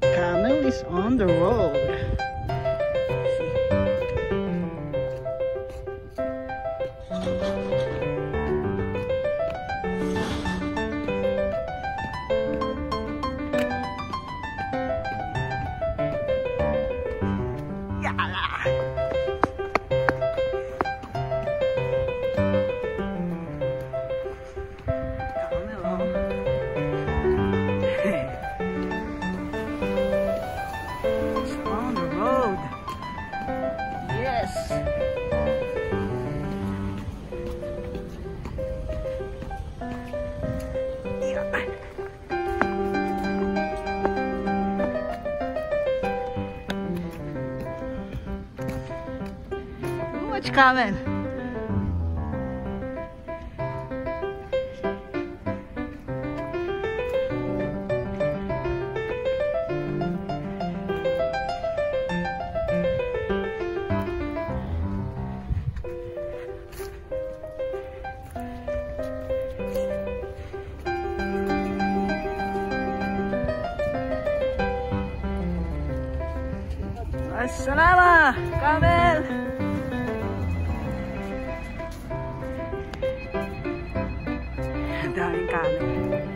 Camel is on the road. Much coming. Assalama, Kamel. เดิน